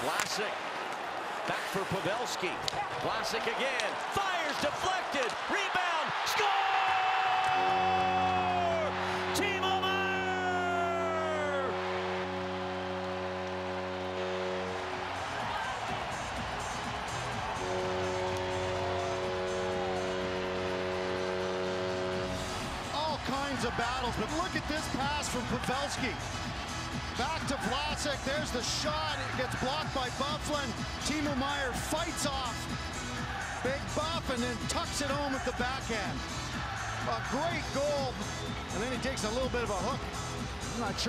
Vlasic back for Pavelski. Vlasic again. Fires deflected. Rebound. Score! Timo Meier! All kinds of battles, but look at this pass from Pavelski. Back to Vlasic. There's the shot. It gets blocked by Byfuglien. Timo Meier fights off Big Buff and then tucks it home at the backhand. A great goal. And then he takes a little bit of a hook. I'm not sure.